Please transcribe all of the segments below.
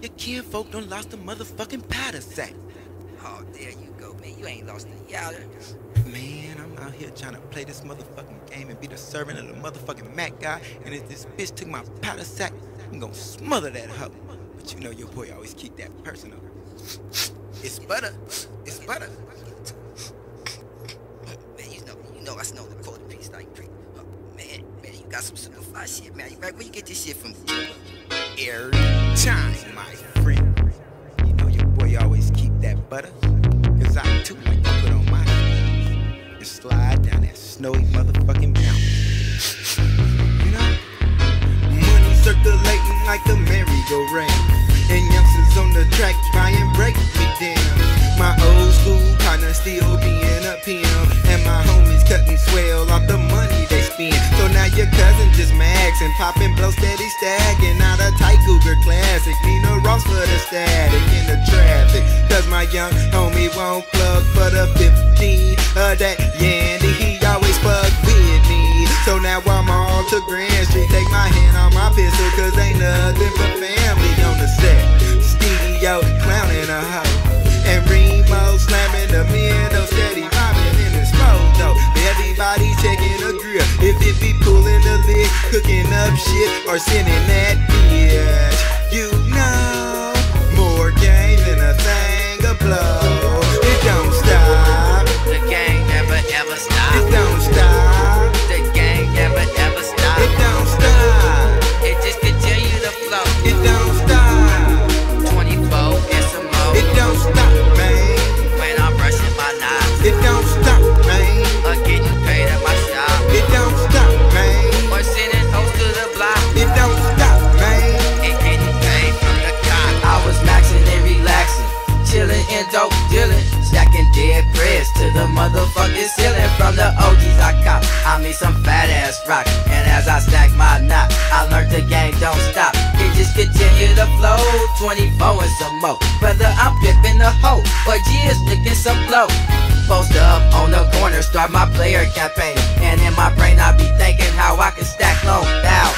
Your kinfolk done lost a motherfucking powder sack. Oh, there you go, man. You ain't lost a yowder. Man, I'm out here trying to play this motherfucking game and be the servant of the motherfucking Mac guy. And if this bitch took my powder sack, I'm gonna smother that hoe. But you know your boy always keep that personal. It's butter. It's butter. Man, you know, you know I know the quarter piece like. Oh, man, man, you got some super fly shit, man. You right? Where you get this shit from? Every time, my friend. You know your boy always keep that butter. Cause I too like to put on my shoes and slide down that snowy motherfucking mountain. You know? Money circulating like the merry-go-round. And youngsters on the track try and break me down. My old school partner still being a PM. And my homies cutting swell off the money they spend. So now your cousin just max and popping blow steady stacking out cougar classic. Nina Ross for the static in the traffic. Cause my young homie won't plug for the 15 of that Yandy. He always fuck with me. So now I'm all to Grand Street. Take my hand on my pistol, cause ain't nothing but family be pulling the lid, cooking up shit, or sending that bitch. You know, more game than a thing of blow. Rock. And as I stack my knot, I learned the game don't stop. It just continue to flow, 24 and some more. Whether I'm pimping the hoe or G is licking some blow. Post up on the corner, start my player campaign. And in my brain, I be thinking how I can stack low down.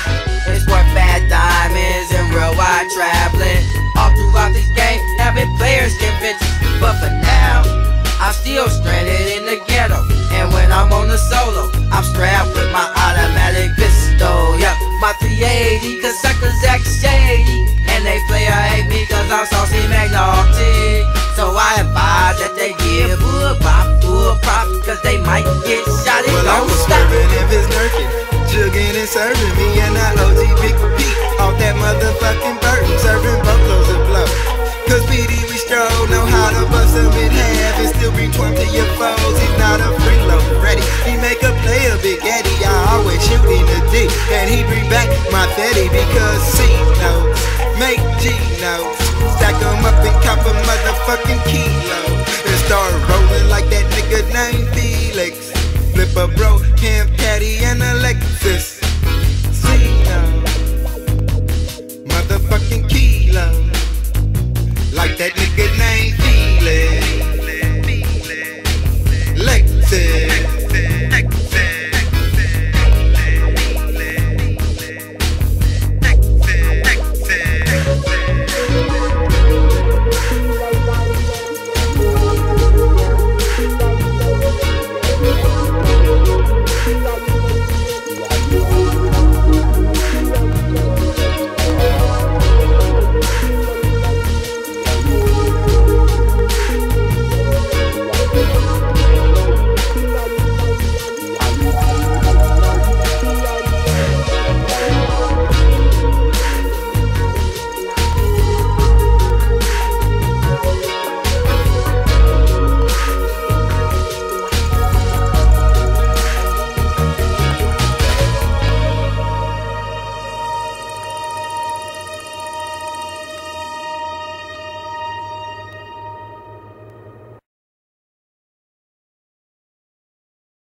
It's worth bad diamonds and real wide traveling. All throughout this game, having players conventions. But for now, I'm still I'm saucy magnetic. So I advise that they give a pop, a prop, cause they might get shot. It Well, I don't stop. if it's lurking, jugging and serving me and that OG Big Pete off that motherfucking Burton, serving boatloads of blow. Cause PD we stroll, know how to bust them in half and still bring twerk to your foes. He's not a freeload ready. He make a play a Big Eddie, I always shoot in the D, and he bring back my Fetty because C motherfucking kilo.